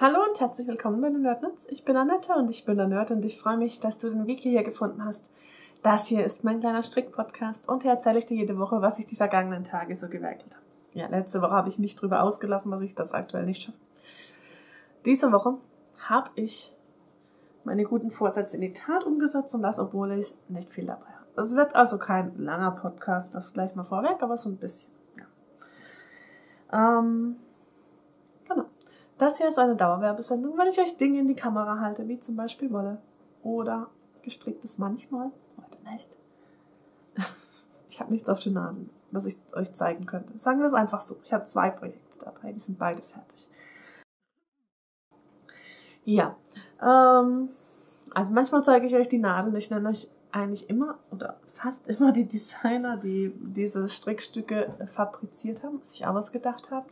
Hallo und herzlich willkommen bei den Nerdnuts. Ich bin Annette und ich bin der Nerd und ich freue mich, dass du den Weg hierher gefunden hast. Das hier ist mein kleiner Strick-Podcast und hier erzähle ich dir jede Woche, was ich die vergangenen Tage so gewerkelt habe. Ja, letzte Woche habe ich mich drüber ausgelassen, dass ich das aktuell nicht schaffe. Diese Woche habe ich meine guten Vorsätze in die Tat umgesetzt und das, obwohl ich nicht viel dabei habe. Es wird also kein langer Podcast, das gleich mal vorweg, aber so ein bisschen. Ja. Ähm. Das hier ist eine Dauerwerbesendung, weil ich euch Dinge in die Kamera halte, wie zum Beispiel Wolle oder gestricktes manchmal, heute nicht. Ich habe nichts auf den Nadeln, was ich euch zeigen könnte. Sagen wir es einfach so. Ich habe zwei Projekte dabei, die sind beide fertig. Ja, ähm, also manchmal zeige ich euch die Nadeln. Ich nenne euch eigentlich immer oder fast immer die Designer, die diese Strickstücke fabriziert haben, sich ausgedacht haben.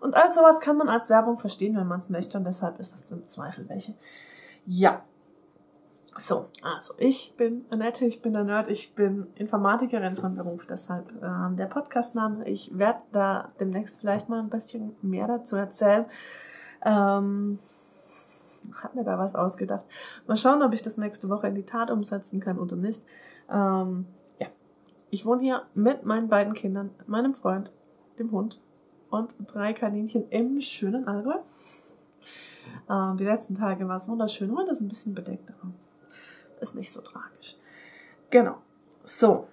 Und all sowas kann man als Werbung verstehen, wenn man es möchte. Und deshalb ist das im Zweifel welche. Ja. So, also ich bin Annette, ich bin der Nerd, ich bin Informatikerin von Beruf, deshalb ähm, der Podcastname. Ich werde da demnächst vielleicht mal ein bisschen mehr dazu erzählen. Ähm, hat mir da was ausgedacht. Mal schauen, ob ich das nächste Woche in die Tat umsetzen kann oder nicht. Ähm, ja, ich wohne hier mit meinen beiden Kindern, meinem Freund, dem Hund und drei Kaninchen im schönen Allgäu. Ähm, die letzten Tage war es wunderschön. Heute ist ein bisschen bedeckt, aber ist nicht so tragisch. Genau. So.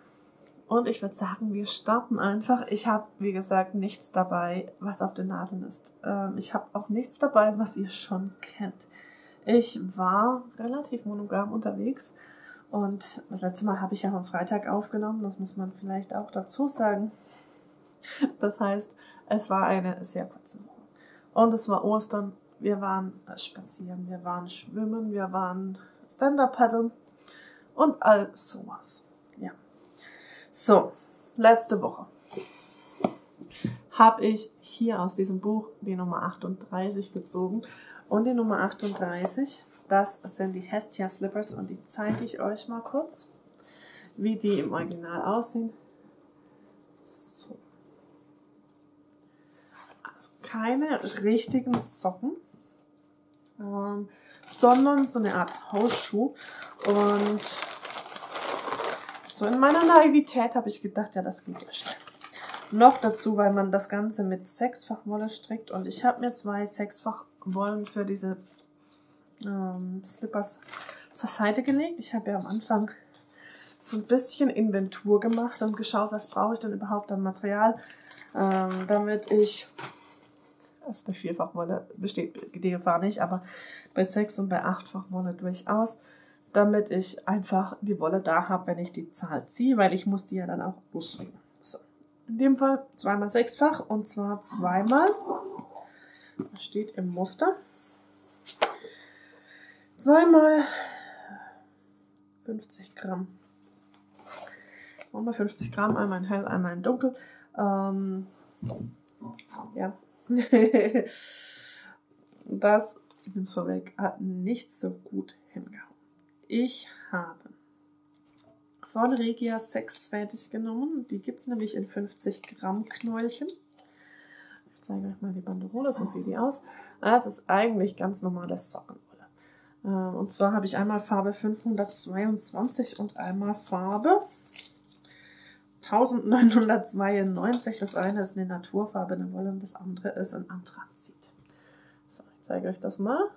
Und ich würde sagen, wir starten einfach. Ich habe, wie gesagt, nichts dabei, was auf den Nadeln ist. Ähm, ich habe auch nichts dabei, was ihr schon kennt. Ich war relativ monogam unterwegs und das letzte Mal habe ich ja am Freitag aufgenommen, das muss man vielleicht auch dazu sagen. Das heißt, es war eine sehr kurze Woche. Und es war Ostern. Wir waren spazieren, wir waren schwimmen, wir waren Stand-Up-Paddeln und all sowas. Ja. So, letzte Woche habe ich hier aus diesem Buch die Nummer 38 gezogen. Und die Nummer 38, das sind die Hestia Slippers und die zeige ich euch mal kurz, wie die im Original aussehen. Keine richtigen Socken, ähm, sondern so eine Art Hausschuh. Und so in meiner Naivität habe ich gedacht, ja, das geht ja schnell. Noch dazu, weil man das Ganze mit Sechsfachwolle strickt. Und ich habe mir zwei Sechsfachwollen für diese ähm, Slippers zur Seite gelegt. Ich habe ja am Anfang so ein bisschen Inventur gemacht und geschaut, was brauche ich denn überhaupt an Material, ähm, damit ich also bei Vierfachwolle besteht die Gefahr nicht, aber bei Sechs- und bei Achtfachwolle durchaus, damit ich einfach die Wolle da habe, wenn ich die Zahl ziehe, weil ich muss die ja dann auch ausstricken. So. In dem Fall zweimal sechsfach und zwar zweimal, das steht im Muster, zweimal 50 Gramm. Nochmal 50 Gramm, einmal in hell, einmal in dunkel. Ähm, ja, das, ich nehme es vorweg, hat nicht so gut hingehauen. Ich habe von Regia 6 fertig genommen. Die gibt es nämlich in 50 Gramm Knäulchen. Ich zeige euch mal die Banderole, so sieht die aus. Das ist eigentlich ganz normale Sockenwolle. Ähm, und zwar habe ich einmal Farbe 522 und einmal Farbe 1992. Das eine ist eine Naturfarbe, eine Wolle und das andere ist ein Anthrazit. So, ich zeige euch das mal.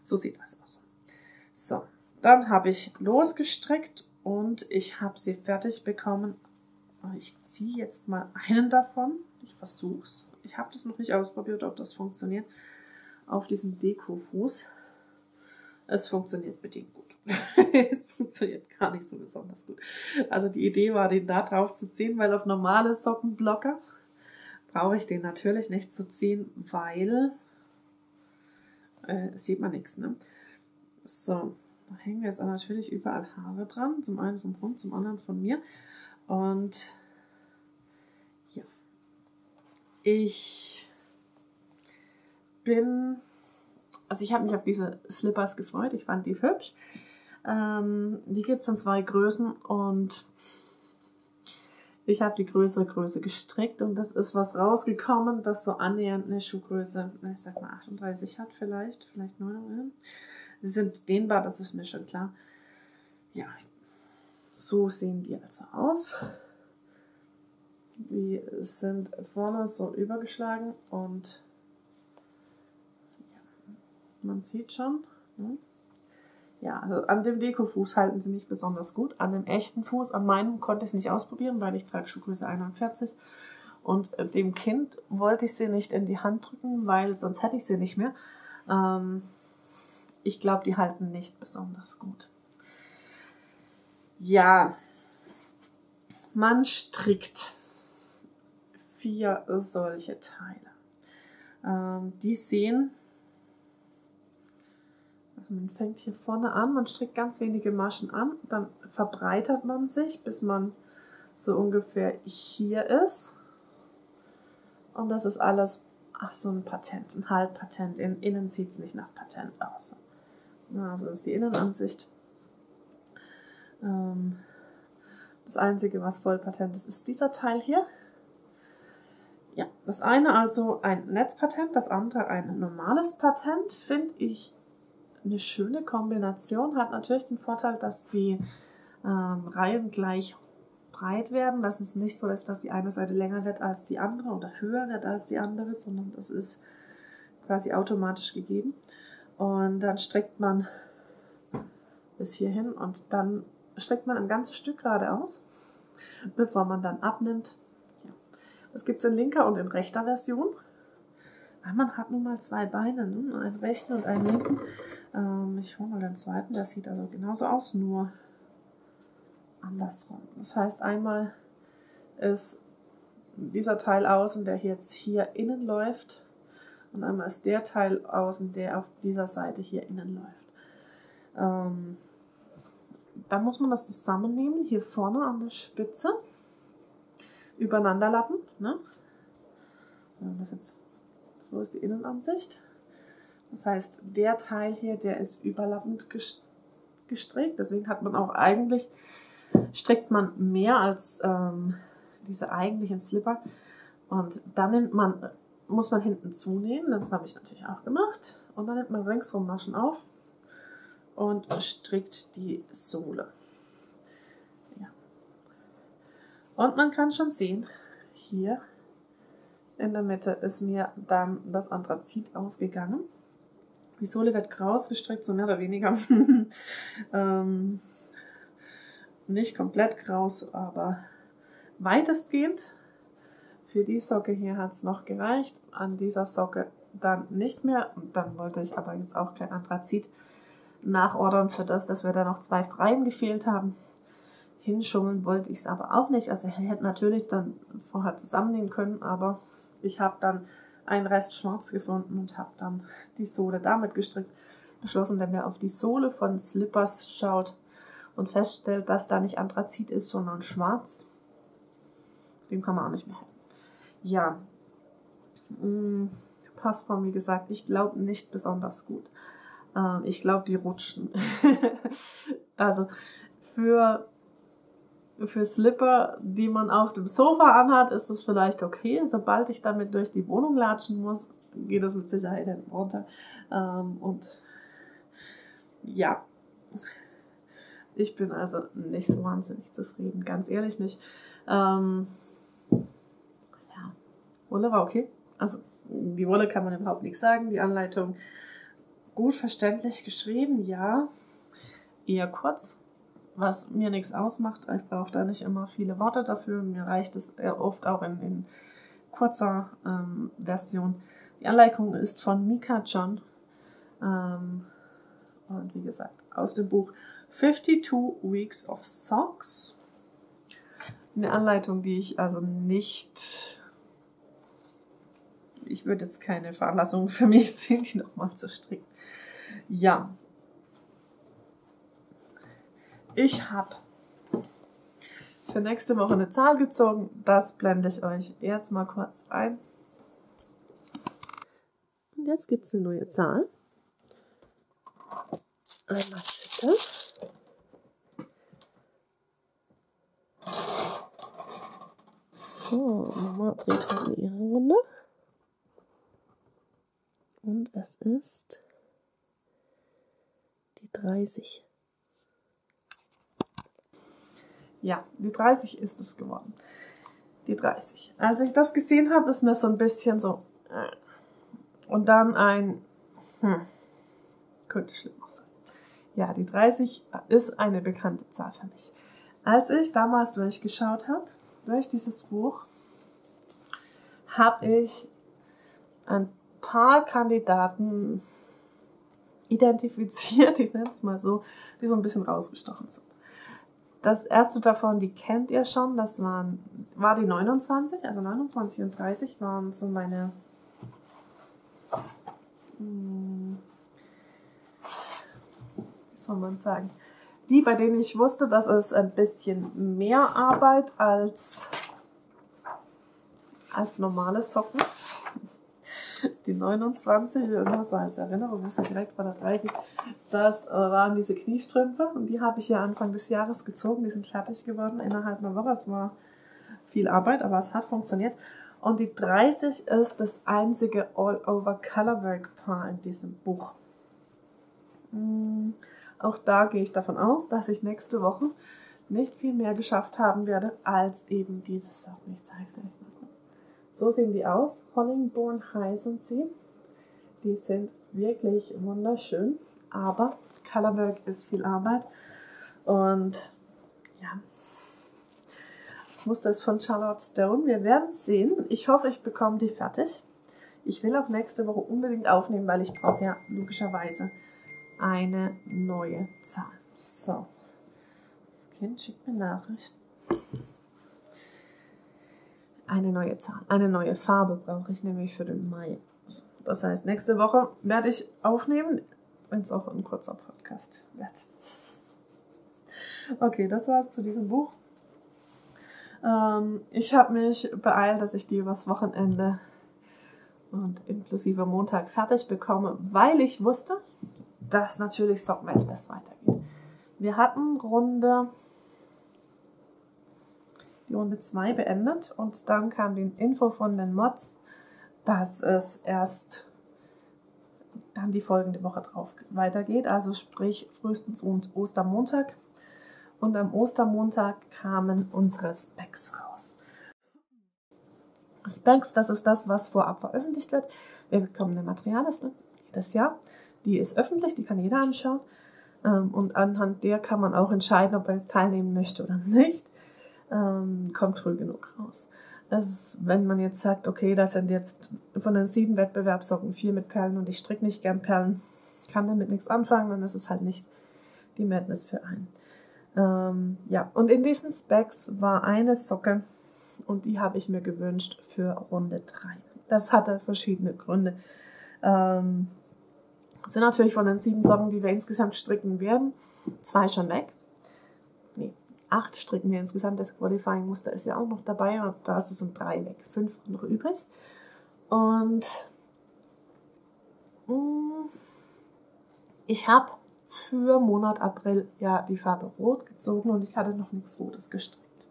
So sieht das aus. So, dann habe ich losgestrickt und ich habe sie fertig bekommen. Ich ziehe jetzt mal einen davon. Ich versuche es. Ich habe das noch nicht ausprobiert, ob das funktioniert. Auf diesem Deko-Fuß. Es funktioniert bedingt gut. es funktioniert gar nicht so besonders gut. Also die Idee war, den da drauf zu ziehen, weil auf normale Sockenblocker brauche ich den natürlich nicht zu ziehen, weil äh, sieht man nichts. Ne? So, da hängen jetzt natürlich überall Haare dran. Zum einen vom Hund, zum anderen von mir. Und ja, ich bin, also ich habe mich auf diese Slippers gefreut. Ich fand die hübsch. Ähm, die gibt es in zwei Größen und Ich habe die größere Größe gestrickt und das ist was rausgekommen, das so annähernd eine Schuhgröße, ich sag mal 38 hat vielleicht, vielleicht 9. Sie sind dehnbar, das ist mir schon klar. Ja, so sehen die also aus. Die sind vorne so übergeschlagen und man sieht schon. Ne? Ja, also an dem Deko-Fuß halten sie nicht besonders gut. An dem echten Fuß, an meinem konnte ich es nicht ausprobieren, weil ich trage Schuhgröße 41. Und äh, dem Kind wollte ich sie nicht in die Hand drücken, weil sonst hätte ich sie nicht mehr. Ähm, ich glaube, die halten nicht besonders gut. Ja, man strickt vier solche Teile. Ähm, die sehen, man fängt hier vorne an, man strickt ganz wenige Maschen an, dann verbreitert man sich, bis man so ungefähr hier ist. Und das ist alles, ach so ein Patent, ein Halbpatent. In, innen sieht es nicht nach Patent aus. Also das ist die Innenansicht. Ähm, das Einzige, was Vollpatent ist, ist dieser Teil hier. Ja, das eine also ein Netzpatent, das andere ein normales Patent, finde ich eine schöne Kombination. Hat natürlich den Vorteil, dass die ähm, Reihen gleich breit werden, dass es nicht so ist, dass die eine Seite länger wird als die andere oder höher wird als die andere, sondern das ist quasi automatisch gegeben. Und dann streckt man bis hierhin und dann streckt man ein ganzes Stück geradeaus, bevor man dann abnimmt. Es gibt es in linker und in rechter Version. Weil man hat nun mal zwei Beine, ne? einen rechten und einen linken. Ähm, ich hole mal den zweiten, der sieht also genauso aus, nur andersrum. Das heißt, einmal ist dieser Teil außen, der jetzt hier innen läuft, und einmal ist der Teil außen, der auf dieser Seite hier innen läuft. Ähm, dann muss man das zusammennehmen, hier vorne an der Spitze, übereinander lappen. Ne? Das jetzt, so ist die Innenansicht. Das heißt, der Teil hier, der ist überlappend gestrickt. Deswegen hat man auch eigentlich, strickt man mehr als ähm, diese eigentlichen Slipper. Und dann nimmt man, muss man hinten zunehmen. Das habe ich natürlich auch gemacht. Und dann nimmt man ringsrum Maschen auf und strickt die Sohle. Ja. Und man kann schon sehen, hier in der Mitte ist mir dann das Anthrazit ausgegangen. Die Sohle wird kraus gestrickt, so mehr oder weniger. ähm, nicht komplett kraus, aber weitestgehend. Für die Socke hier hat es noch gereicht. An dieser Socke dann nicht mehr. Dann wollte ich aber jetzt auch kein Anthrazit nachordern für das, dass wir da noch zwei Freien gefehlt haben. Hinschummeln wollte ich es aber auch nicht. Also ich hätte natürlich dann vorher zusammennehmen können, aber ich habe dann einen Rest schwarz gefunden und habe dann die Sohle damit gestrickt. Beschlossen, wenn man auf die Sohle von Slippers schaut und feststellt, dass da nicht Anthrazit ist, sondern schwarz, dem kann man auch nicht mehr helfen. Ja, mm, Passform, wie gesagt, ich glaube nicht besonders gut. Ähm, ich glaube, die rutschen. also für, für Slipper, die man auf dem Sofa anhat, ist das vielleicht okay. Sobald ich damit durch die Wohnung latschen muss, geht das mit Sicherheit runter. Ähm, und ja, ich bin also nicht so wahnsinnig zufrieden, ganz ehrlich nicht. Ähm, ja, Wolle war okay. Also die Wolle kann man überhaupt nichts sagen. Die Anleitung gut verständlich geschrieben, ja. Eher kurz, was mir nichts ausmacht. Ich brauche da nicht immer viele Worte dafür. Mir reicht es oft auch in, in kurzer ähm, Version. Die Anleitung ist von Mika John. Ähm, und wie gesagt, aus dem Buch 52 Weeks of Socks. Eine Anleitung, die ich also nicht ich würde jetzt keine Veranlassung für mich sehen, die nochmal zu stricken. Ja. Ich habe für nächste Woche eine Zahl gezogen. Das blende ich euch jetzt mal kurz ein. Und jetzt gibt es eine neue Zahl. Einmal bitte. So, Mama dreht heute ihre Runde. Und es ist die 30. Ja, die 30 ist es geworden. Die 30. Als ich das gesehen habe, ist mir so ein bisschen so. Äh, und dann ein. Hm, könnte schlimmer sein. Ja, die 30 ist eine bekannte Zahl für mich. Als ich damals durchgeschaut habe, durch dieses Buch, habe ich ein paar Kandidaten identifiziert, ich nenne es mal so, die so ein bisschen rausgestochen sind. Das erste davon, die kennt ihr schon, das waren, war die 29, also 29 und 30 waren so meine, hm, wie soll man sagen, die, bei denen ich wusste, dass es ein bisschen mehr Arbeit als, als normale Socken die 29, irgendwas so als Erinnerung, ist ja direkt vor der 30, das äh, waren diese Kniestrümpfe und die habe ich ja Anfang des Jahres gezogen, die sind fertig geworden innerhalb einer Woche. Es war viel Arbeit, aber es hat funktioniert. Und die 30 ist das einzige All-Over-Colorwork-Paar in diesem Buch. Hm, auch da gehe ich davon aus, dass ich nächste Woche nicht viel mehr geschafft haben werde als eben dieses Socken. Ich zeige es euch. So sehen die aus. Hollingborn heißen sie. Die sind wirklich wunderschön, aber Colorwork ist viel Arbeit. Und ja, Muster ist von Charlotte Stone. Wir werden sehen. Ich hoffe, ich bekomme die fertig. Ich will auch nächste Woche unbedingt aufnehmen, weil ich brauche ja logischerweise eine neue Zahl. So, das Kind schickt mir Nachrichten eine neue Zahl, eine neue Farbe brauche ich nämlich für den Mai. Das heißt, nächste Woche werde ich aufnehmen, wenn es auch ein kurzer Podcast wird. Okay, das war's zu diesem Buch. Ähm, ich habe mich beeilt, dass ich die übers Wochenende und inklusive Montag fertig bekomme, weil ich wusste, dass natürlich Sock Madness weitergeht. Wir hatten Runde die Runde 2 beendet und dann kam die Info von den Mods, dass es erst dann die folgende Woche drauf weitergeht, also sprich frühestens Ostermontag. Und am Ostermontag kamen unsere Specs raus. Specs, das ist das, was vorab veröffentlicht wird. Wir bekommen eine Materialliste jedes Jahr. Die ist öffentlich, die kann jeder anschauen. Ähm, und anhand der kann man auch entscheiden, ob er jetzt teilnehmen möchte oder nicht ähm, kommt früh genug raus. Ist, wenn man jetzt sagt, okay, das sind jetzt von den sieben Wettbewerbssocken vier mit Perlen und ich stricke nicht gern Perlen, kann damit nichts anfangen, dann ist es halt nicht die Madness für einen. Ähm, ja, und in diesen Specs war eine Socke und die habe ich mir gewünscht für Runde 3. Das hatte verschiedene Gründe. Ähm, sind natürlich von den sieben Socken, die wir insgesamt stricken werden, zwei schon weg acht stricken wir insgesamt. Das Qualifying-Muster ist ja auch noch dabei und da sind drei weg. Fünf noch übrig. Und mm, ich habe für Monat April ja die Farbe Rot gezogen und ich hatte noch nichts Rotes gestrickt.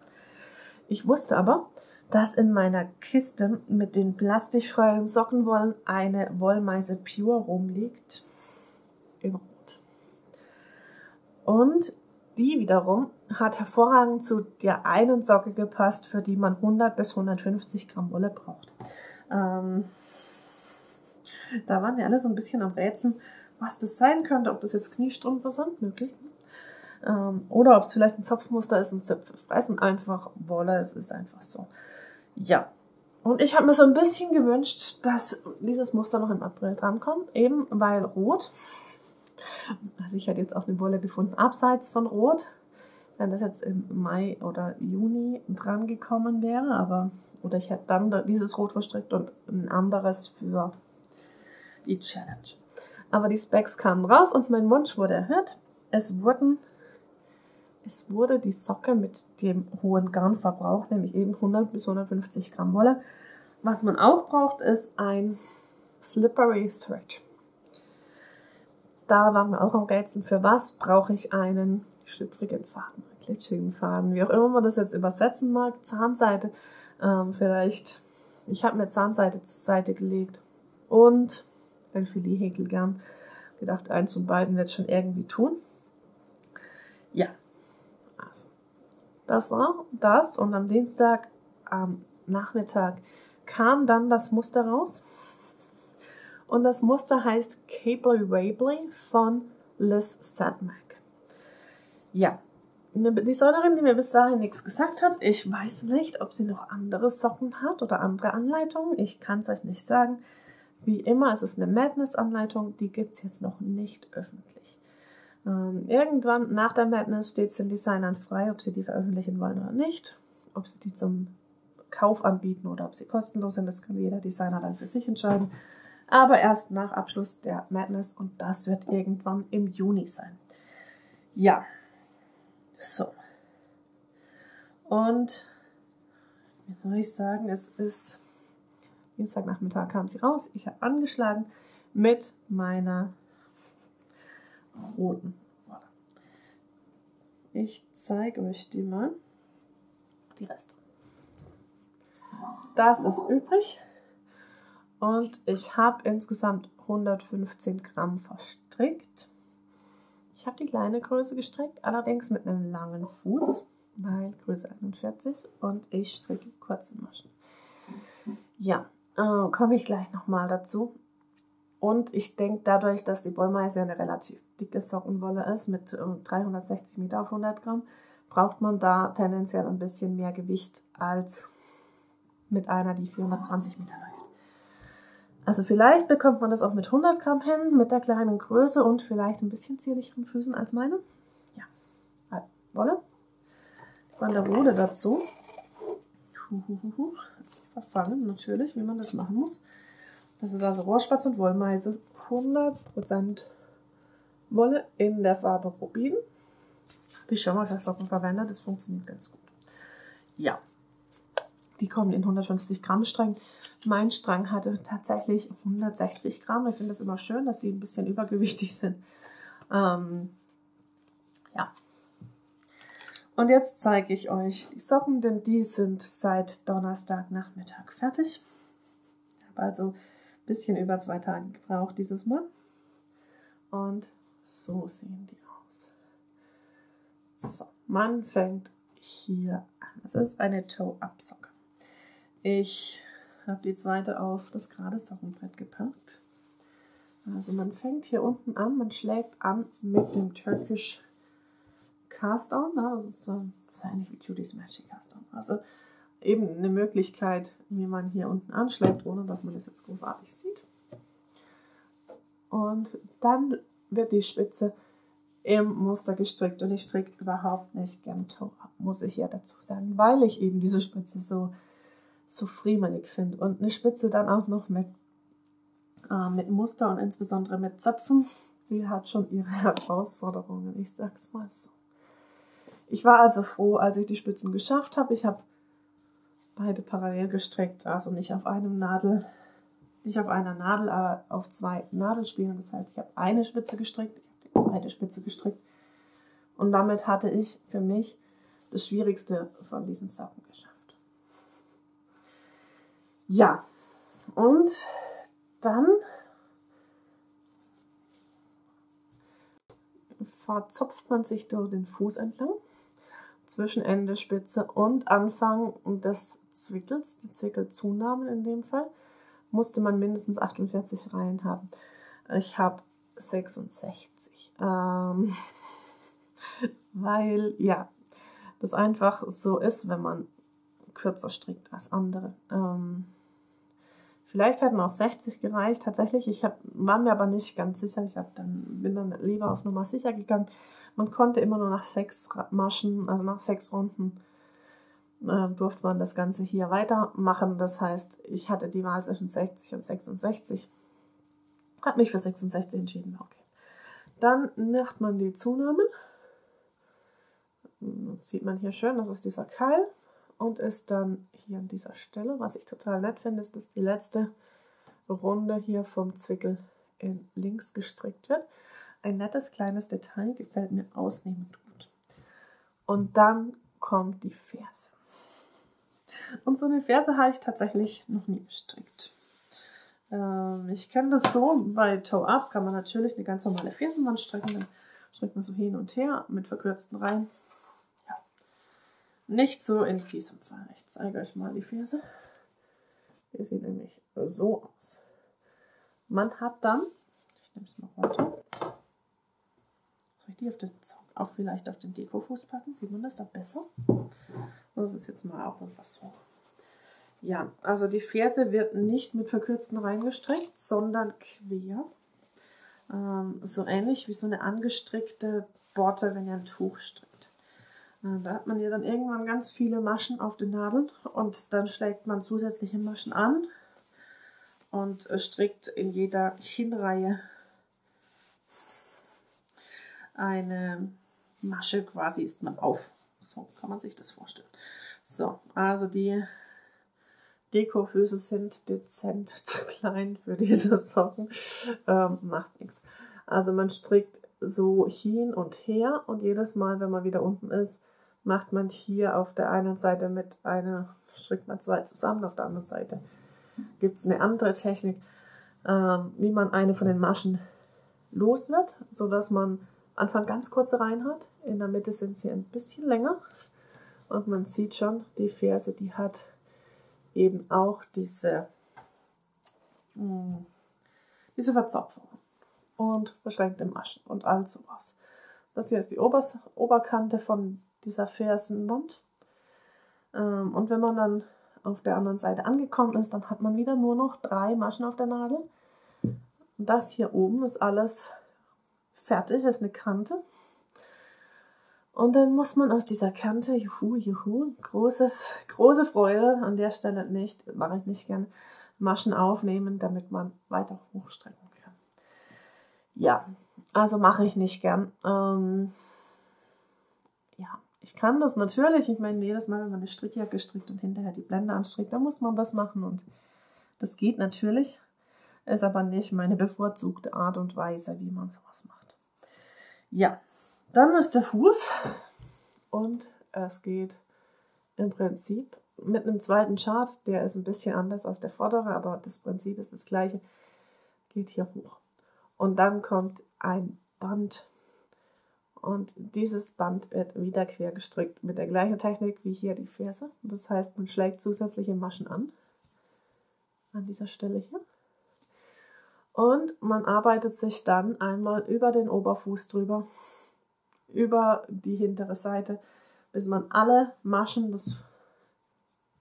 Ich wusste aber, dass in meiner Kiste mit den plastikfreien Sockenwollen eine Wollmeise Pure rumliegt in Rot. Und die wiederum hat hervorragend zu der einen Socke gepasst, für die man 100 bis 150 Gramm Wolle braucht. Ähm, da waren wir alle so ein bisschen am Rätseln, was das sein könnte, ob das jetzt Kniestrümpfe sind, möglich. Ähm, oder ob es vielleicht ein Zopfmuster ist und Zöpfe fressen einfach Wolle, es ist einfach so. Ja. Und ich habe mir so ein bisschen gewünscht, dass dieses Muster noch im April drankommt, eben weil Rot, also ich hätte jetzt auch eine Wolle gefunden, abseits von Rot, wenn das jetzt im Mai oder Juni dran gekommen wäre, aber oder ich hätte dann dieses Rot verstrickt und ein anderes für die Challenge. Aber die Specs kamen raus und mein Wunsch wurde erhöht. Es wurden es wurde die Socke mit dem hohen Garnverbrauch, nämlich eben 100 bis 150 Gramm Wolle. Was man auch braucht, ist ein Slippery Thread. Da waren wir auch am Rätseln. Für was brauche ich einen schlüpfrigen Faden? Glitschigen Faden, wie auch immer man das jetzt übersetzen mag, Zahnseite. Ähm, vielleicht, ich habe mir Zahnseite zur Seite gelegt und ein Filet häkel gern. Gedacht, eins von beiden wird schon irgendwie tun. Ja, also das war das und am Dienstag am Nachmittag kam dann das Muster raus. Und das Muster heißt Cable Wabley von Liz Sadmack. Ja, die Designerin, die mir bis dahin nichts gesagt hat, ich weiß nicht, ob sie noch andere Socken hat oder andere Anleitungen. Ich kann es euch nicht sagen. Wie immer, es ist eine Madness-Anleitung, die gibt es jetzt noch nicht öffentlich. Ähm, irgendwann nach der Madness steht es den Designern frei, ob sie die veröffentlichen wollen oder nicht. Ob sie die zum Kauf anbieten oder ob sie kostenlos sind, das kann jeder Designer dann für sich entscheiden aber erst nach Abschluss der Madness und das wird irgendwann im Juni sein. Ja, so. Und wie soll ich sagen, es ist Dienstagnachmittag kam sie raus. Ich habe angeschlagen mit meiner roten. Ich zeige euch die mal. Die Reste. Das ist übrig. Und ich habe insgesamt 115 Gramm verstrickt. Ich habe die kleine Größe gestrickt, allerdings mit einem langen Fuß, weil Größe 41 und ich stricke kurze Maschen. Ja, äh, komme ich gleich nochmal dazu. Und ich denke, dadurch, dass die Wollmeise eine relativ dicke Sockenwolle ist, mit äh, 360 Meter auf 100 Gramm, braucht man da tendenziell ein bisschen mehr Gewicht als mit einer, die 420 Meter läuft. Also vielleicht bekommt man das auch mit 100 Gramm hin, mit der kleinen Größe und vielleicht ein bisschen zierlicheren Füßen als meine. Ja, Wolle. Banderole dazu. Verfangen, natürlich, wie man das machen muss. Das ist also Rohrspatz und Wollmeise. 100% Wolle in der Farbe Rubin. Habe ich schon mal für Socken verwendet, das funktioniert ganz gut. Ja, die kommen in 150 Gramm Strängen. Mein Strang hatte tatsächlich 160 Gramm. Ich finde es immer schön, dass die ein bisschen übergewichtig sind. Ähm, ja. Und jetzt zeige ich euch die Socken, denn die sind seit Donnerstagnachmittag fertig. Ich habe also ein bisschen über zwei Tage gebraucht dieses Mal. Und so sehen die aus. So, man fängt hier an. Das ist eine Toe-Up-Socke. Ich habe die zweite auf das gerade Sockenbrett gepackt. Also man fängt hier unten an, man schlägt an mit dem Turkish Cast On. Das ist, das ist eigentlich wie Judy's Magic Cast On. Also eben eine Möglichkeit, wie man hier unten anschlägt, ohne dass man das jetzt großartig sieht. Und dann wird die Spitze im Muster gestrickt und ich stricke überhaupt nicht gern Toe ab, muss ich ja dazu sagen, weil ich eben diese Spitze so so friemelig finde. Und eine Spitze dann auch noch mit, äh, mit Muster und insbesondere mit Zöpfen, die hat schon ihre Herausforderungen, ich sag's mal so. Ich war also froh, als ich die Spitzen geschafft habe. Ich habe beide parallel gestrickt, also nicht auf einem Nadel, nicht auf einer Nadel, aber auf zwei Nadelspielen. Das heißt, ich habe eine Spitze gestrickt, ich habe die zweite Spitze gestrickt. Und damit hatte ich für mich das Schwierigste von diesen Socken geschafft. Ja, und dann verzopft man sich durch den Fuß entlang, zwischen Ende, Spitze und Anfang des Zwickels, die Zwickelzunahme in dem Fall, musste man mindestens 48 Reihen haben. Ich habe 66. Ähm, weil, ja, das einfach so ist, wenn man kürzer strickt als andere. Ähm, Vielleicht hätten auch 60 gereicht. Tatsächlich, ich hab, war mir aber nicht ganz sicher. Ich dann, bin dann lieber auf Nummer sicher gegangen. Man konnte immer nur nach sechs Maschen, also nach sechs Runden, äh, durfte man das Ganze hier weitermachen. Das heißt, ich hatte die Wahl zwischen 60 und 66. Hat mich für 66 entschieden. Okay. Dann macht man die Zunahmen. Das sieht man hier schön, das ist dieser Keil und ist dann hier an dieser Stelle. Was ich total nett finde, ist, dass die letzte Runde hier vom Zwickel in links gestrickt wird. Ein nettes kleines Detail, gefällt mir ausnehmend gut. Und dann kommt die Ferse. Und so eine Ferse habe ich tatsächlich noch nie gestrickt. Ähm, ich kenne das so, bei Toe Up kann man natürlich eine ganz normale Fersenwand stricken. Dann strickt man so hin und her mit verkürzten Reihen. Nicht so in diesem Fall. Ich zeige euch mal die Ferse. Die sieht nämlich so aus. Man hat dann, ich nehme es mal runter, soll ich die auf den auch vielleicht auf den Dekofuß packen? Sieht man das da besser? Das ist jetzt mal auch ein Versuch. Ja, also die Ferse wird nicht mit verkürzten Reihen gestrickt, sondern quer. Ähm, so ähnlich wie so eine angestrickte Borte, wenn ihr ein Tuch strickt. Äh, da hat man ja dann irgendwann ganz viele Maschen auf den Nadeln und dann schlägt man zusätzliche Maschen an und strickt in jeder Hinreihe eine Masche quasi ist man auf. So kann man sich das vorstellen. So, also die Dekofüße sind dezent zu klein für diese Socken. Ähm, macht nichts. Also man strickt so hin und her und jedes Mal, wenn man wieder unten ist, macht man hier auf der einen Seite mit einer, strickt man zwei zusammen, auf der anderen Seite gibt es eine andere Technik, ähm, wie man eine von den Maschen los wird, sodass man Anfang ganz kurze Reihen hat. In der Mitte sind sie ein bisschen länger. Und man sieht schon, die Ferse, die hat eben auch diese, mh, hm, diese Verzopfung und verschränkte Maschen und all sowas. Das hier ist die Obers Oberkante von dieser Fersenwand. Ähm, und wenn man dann auf der anderen Seite angekommen ist, dann hat man wieder nur noch drei Maschen auf der Nadel. Das hier oben ist alles fertig, ist eine Kante. Und dann muss man aus dieser Kante, juhu, juhu, großes, große Freude, an der Stelle nicht, mache ich nicht gerne, Maschen aufnehmen, damit man weiter hochstrecken kann. Ja, also mache ich nicht gern. Ähm, ja, ich kann das natürlich. Ich meine, jedes Mal, wenn man eine Strickjacke strickt und hinterher die Blende anstrickt, dann muss man das machen. Und das geht natürlich, ist aber nicht meine bevorzugte Art und Weise, wie man sowas macht. Ja, dann ist der Fuß und es geht im Prinzip mit einem zweiten Chart, der ist ein bisschen anders als der vordere, aber das Prinzip ist das gleiche, geht hier hoch. Und dann kommt ein Band und dieses Band wird wieder quer gestrickt mit der gleichen Technik wie hier die Ferse. Das heißt, man schlägt zusätzliche Maschen an, an dieser Stelle hier. Und man arbeitet sich dann einmal über den Oberfuß drüber über die hintere Seite, bis man alle Maschen des,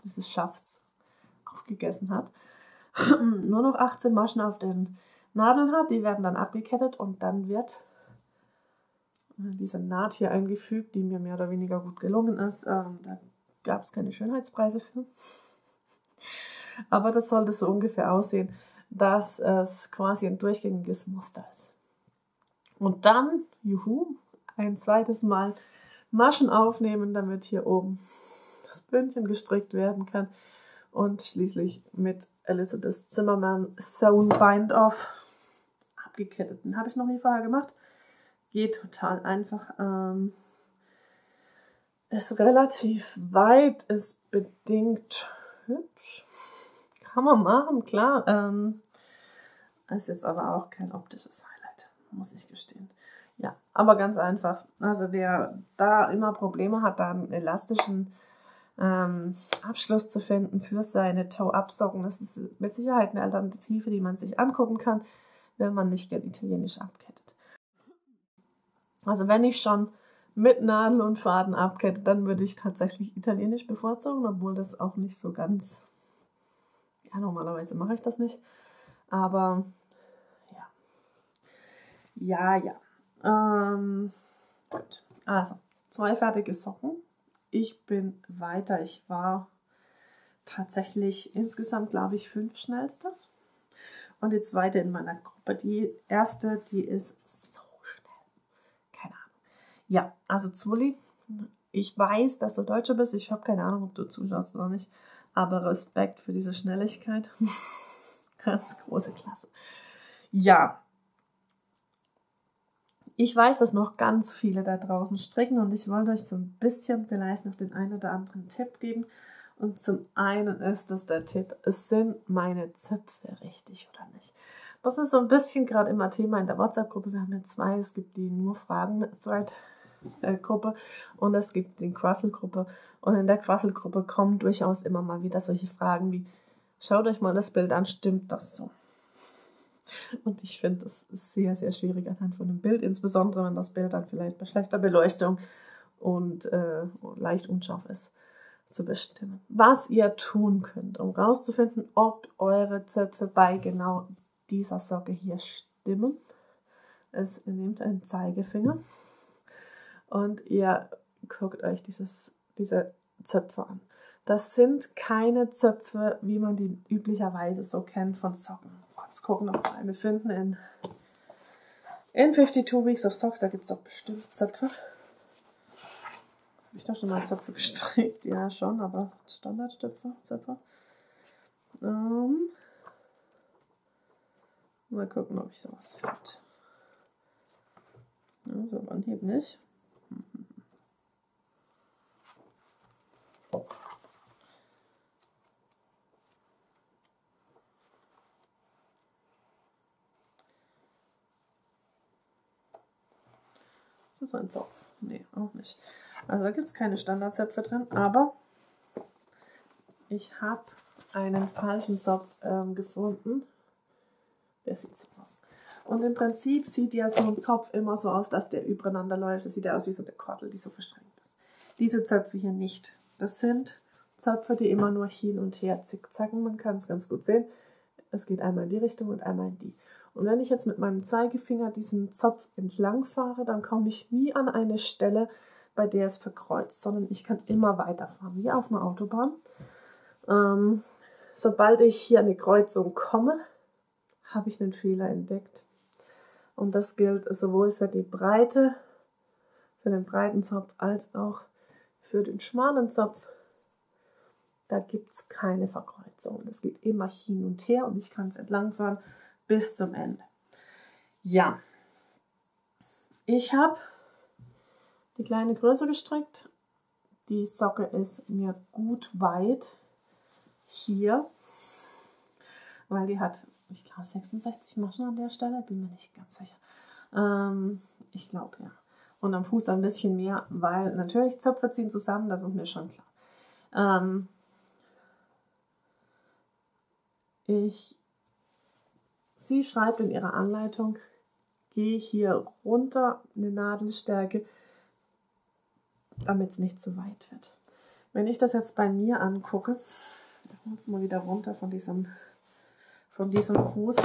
dieses Schafts aufgegessen hat. Nur noch 18 Maschen auf den Nadeln hat, die werden dann abgekettet und dann wird diese Naht hier eingefügt, die mir mehr oder weniger gut gelungen ist. Ähm, da gab es keine Schönheitspreise für. Aber das sollte so ungefähr aussehen, dass es quasi ein durchgängiges Muster ist. Und dann, juhu, ein zweites Mal Maschen aufnehmen, damit hier oben das Bündchen gestrickt werden kann. Und schließlich mit Elizabeth Zimmermann Sewn Bind Off abgekettet. Den habe ich noch nie vorher gemacht. Geht total einfach. Ähm, ist relativ weit, ist bedingt hübsch. Kann man machen, klar. Ähm, ist jetzt aber auch kein optisches Highlight, muss ich gestehen. Ja, aber ganz einfach. Also wer da immer Probleme hat, da einen elastischen ähm, Abschluss zu finden für seine Toe-Up-Socken, das ist mit Sicherheit eine Alternative, die man sich angucken kann, wenn man nicht gern italienisch abkettet. Also wenn ich schon mit Nadel und Faden abkette, dann würde ich tatsächlich italienisch bevorzugen, obwohl das auch nicht so ganz, ja normalerweise mache ich das nicht, aber ja, ja, ja. Ähm, gut. Also, zwei fertige Socken. Ich bin weiter. Ich war tatsächlich insgesamt, glaube ich, fünf schnellste. Und die zweite in meiner Gruppe. Die erste, die ist so. Ja, also Zwulli, ich weiß, dass du Deutscher bist. Ich habe keine Ahnung, ob du zuschaust oder nicht. Aber Respekt für diese Schnelligkeit. Ganz große Klasse. Ja, ich weiß, dass noch ganz viele da draußen stricken und ich wollte euch so ein bisschen vielleicht noch den einen oder anderen Tipp geben. Und zum einen ist das der Tipp, sind meine Zöpfe richtig oder nicht. Das ist so ein bisschen gerade immer Thema in der WhatsApp-Gruppe. Wir haben ja zwei. Es gibt die nur Fragen-Thread-Gruppe und es gibt die Quassel-Gruppe. Und in der Quassel-Gruppe kommen durchaus immer mal wieder solche Fragen wie, schaut euch mal das Bild an, stimmt das so? Und ich finde das sehr, sehr schwierig anhand von einem Bild, insbesondere wenn das Bild dann vielleicht bei schlechter Beleuchtung und äh, leicht unscharf ist, zu bestimmen. Was ihr tun könnt, um herauszufinden, ob eure Zöpfe bei genau dieser Socke hier stimmen, ist, ihr nehmt einen Zeigefinger und ihr guckt euch dieses, diese Zöpfe an. Das sind keine Zöpfe, wie man die üblicherweise so kennt von Socken. Jetzt gucken wir mal. Wir finden in, in 52 Weeks of Socks, da gibt es doch bestimmt Zöpfe. Habe ich da schon mal Zöpfe gestrickt? Ja, schon, aber Standardzöpfe. Zöpfe. Ähm, mal gucken, ob ich sowas finde. So Anhieb nicht. Ist ein Zopf? Nee, auch nicht. Also da gibt es keine Standardzöpfe drin, aber ich habe einen falschen Zopf ähm, gefunden. Der sieht so aus. Und im Prinzip sieht ja so ein Zopf immer so aus, dass der übereinander läuft. Das sieht ja aus wie so eine Kordel, die so verschränkt ist. Diese Zöpfe hier nicht. Das sind Zöpfe, die immer nur hin und her zickzacken. Man kann es ganz gut sehen. Es geht einmal in die Richtung und einmal in die. Und wenn ich jetzt mit meinem Zeigefinger diesen Zopf entlang fahre, dann komme ich nie an eine Stelle, bei der es verkreuzt, sondern ich kann immer weiterfahren, wie auf einer Autobahn. Ähm, sobald ich hier an eine Kreuzung komme, habe ich einen Fehler entdeckt. Und das gilt sowohl für die Breite, für den breiten Zopf, als auch für den schmalen Zopf. Da gibt es keine Verkreuzung. Das geht immer hin und her und ich kann es entlangfahren bis zum Ende. Ja, ich habe die kleine Größe gestrickt. Die Socke ist mir gut weit hier, weil die hat, ich glaube, 66 Maschen an der Stelle, bin mir nicht ganz sicher. Ähm, ich glaube ja. Und am Fuß ein bisschen mehr, weil natürlich Zöpfe ziehen zusammen, das ist mir schon klar. Ähm, ich Sie schreibt in ihrer Anleitung, geh hier runter eine Nadelstärke, damit es nicht zu weit wird. Wenn ich das jetzt bei mir angucke, ich muss mal wieder runter von diesem, von diesem Fuß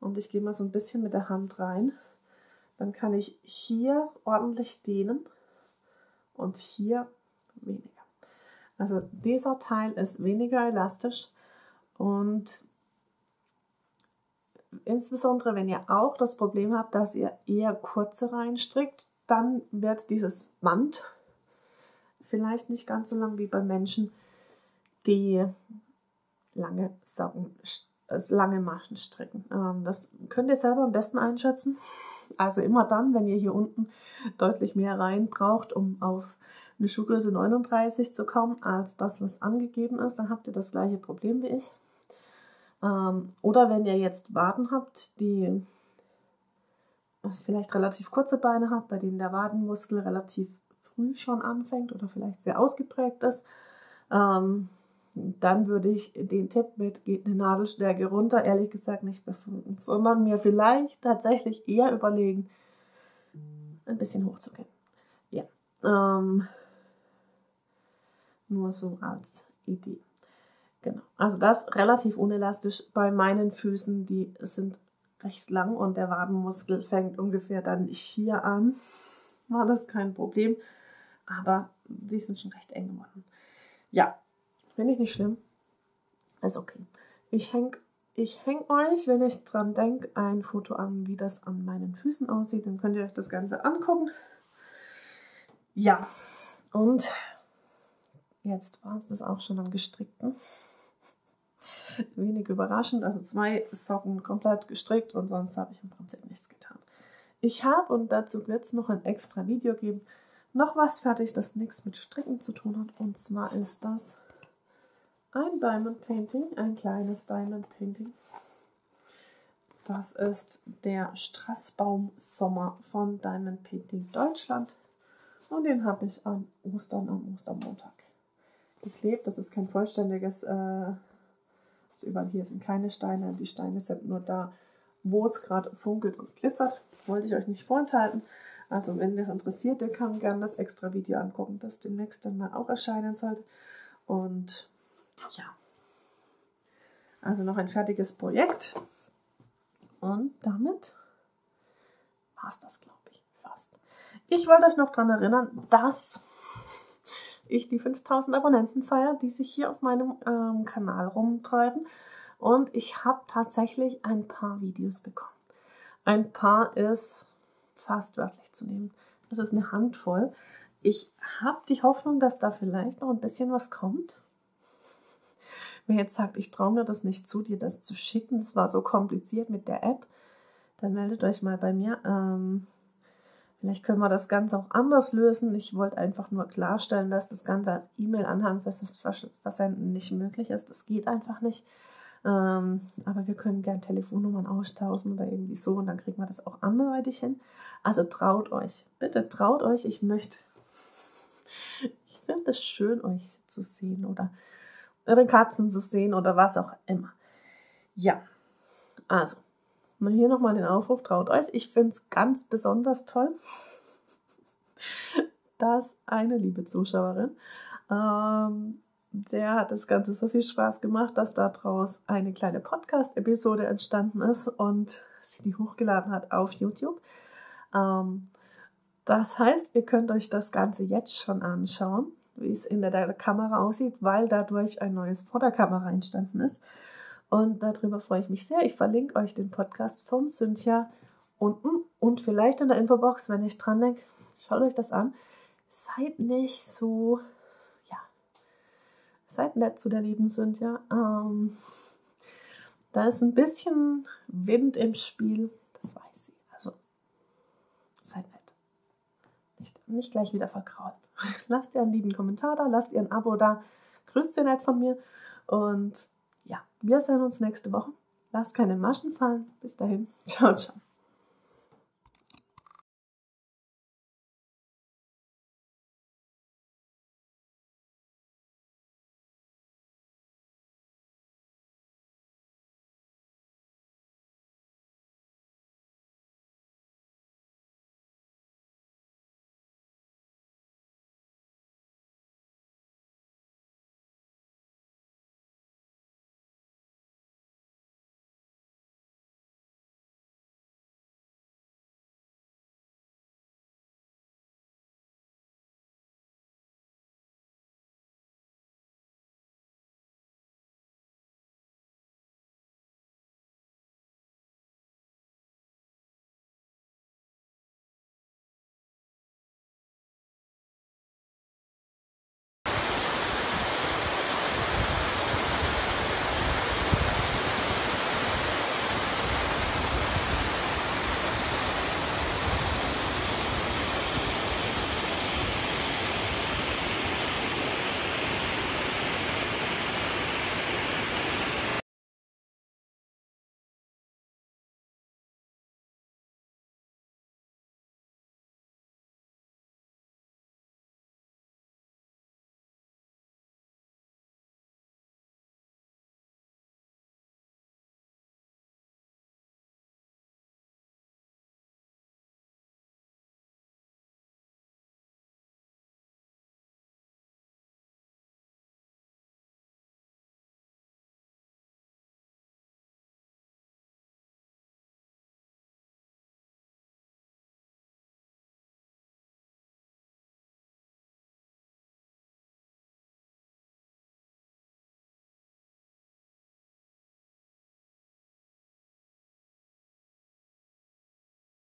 und ich gehe mal so ein bisschen mit der Hand rein, dann kann ich hier ordentlich dehnen und hier weniger. Also dieser Teil ist weniger elastisch und insbesondere wenn ihr auch das Problem habt, dass ihr eher kurze Reihen strickt, dann wird dieses Band vielleicht nicht ganz so lang wie bei Menschen, die lange Socken, lange Maschen stricken. Ähm, das könnt ihr selber am besten einschätzen. Also immer dann, wenn ihr hier unten deutlich mehr Reihen braucht, um auf eine Schuhgröße 39 zu kommen, als das, was angegeben ist, dann habt ihr das gleiche Problem wie ich. Ähm, oder wenn ihr jetzt Waden habt, die also vielleicht relativ kurze Beine habt, bei denen der Wadenmuskel relativ früh schon anfängt oder vielleicht sehr ausgeprägt ist, ähm, dann würde ich den Tipp mit geht eine Nadelstärke runter ehrlich gesagt nicht befolgen, sondern mir vielleicht tatsächlich eher überlegen, ein bisschen hochzugehen. Ja, ähm, nur so als Idee. Genau. Also das relativ unelastisch bei meinen Füßen, die sind recht lang und der Wadenmuskel fängt ungefähr dann hier an. War das kein Problem. Aber sie sind schon recht eng geworden. Ja, finde ich nicht schlimm. Ist okay. Ich hänge ich häng euch, wenn ich dran denke, ein Foto an, wie das an meinen Füßen aussieht. Dann könnt ihr euch das Ganze angucken. Ja, und Jetzt war es das auch schon am gestrickten. Wenig überraschend, also zwei Socken komplett gestrickt und sonst habe ich im Prinzip nichts getan. Ich habe, und dazu wird es noch ein extra Video geben, noch was fertig, das nichts mit Stricken zu tun hat. Und zwar ist das ein Diamond Painting, ein kleines Diamond Painting. Das ist der Strassbaum Sommer von Diamond Painting Deutschland. Und den habe ich an Ostern, am Ostermontag geklebt. Das ist kein vollständiges, äh, also überall hier sind keine Steine. Die Steine sind nur da, wo es gerade funkelt und glitzert. Wollte ich euch nicht vorenthalten. Also wenn das interessiert, ihr kann gerne das extra Video angucken, das demnächst dann mal auch erscheinen sollte. Und ja, also noch ein fertiges Projekt. Und damit war es das, glaube ich, fast. Ich wollte euch noch daran erinnern, dass ich die 5000 Abonnenten feiere, die sich hier auf meinem ähm, Kanal rumtreiben. Und ich habe tatsächlich ein paar Videos bekommen. Ein paar ist fast wörtlich zu nehmen. Das ist eine Handvoll. Ich habe die Hoffnung, dass da vielleicht noch ein bisschen was kommt. Wer jetzt sagt, ich traue mir das nicht zu, dir das zu schicken, das war so kompliziert mit der App, dann meldet euch mal bei mir. Ähm, vielleicht können wir das Ganze auch anders lösen. Ich wollte einfach nur klarstellen, dass das Ganze als E-Mail-Anhang fürs Versenden nicht möglich ist. Das geht einfach nicht. Ähm, aber wir können gern Telefonnummern austauschen oder irgendwie so und dann kriegen wir das auch anderweitig hin. Also traut euch, bitte traut euch. Ich möchte, ich finde es schön, euch zu sehen oder eure Katzen zu sehen oder was auch immer. Ja, also, hier nochmal den Aufruf, traut euch. Ich finde es ganz besonders toll, dass eine liebe Zuschauerin, ähm, der hat das Ganze so viel Spaß gemacht, dass daraus eine kleine Podcast-Episode entstanden ist und sie die hochgeladen hat auf YouTube. Ähm, das heißt, ihr könnt euch das Ganze jetzt schon anschauen wie es in der Kamera aussieht, weil dadurch ein neues Vorderkamera entstanden ist. Und darüber freue ich mich sehr. Ich verlinke euch den Podcast von Cynthia unten und vielleicht in der Infobox, wenn ich dran denke. Schaut euch das an. Seid nicht so, ja, seid nett zu der lieben Cynthia. Ähm, da ist ein bisschen Wind im Spiel, das weiß sie. Also, seid nett. Nicht, nicht gleich wieder verkrauen. Lasst ihr einen lieben Kommentar da, lasst ihr ein Abo da. Grüßt ihr nett von mir. Und ja, wir sehen uns nächste Woche. Lasst keine Maschen fallen. Bis dahin. Ciao, ciao.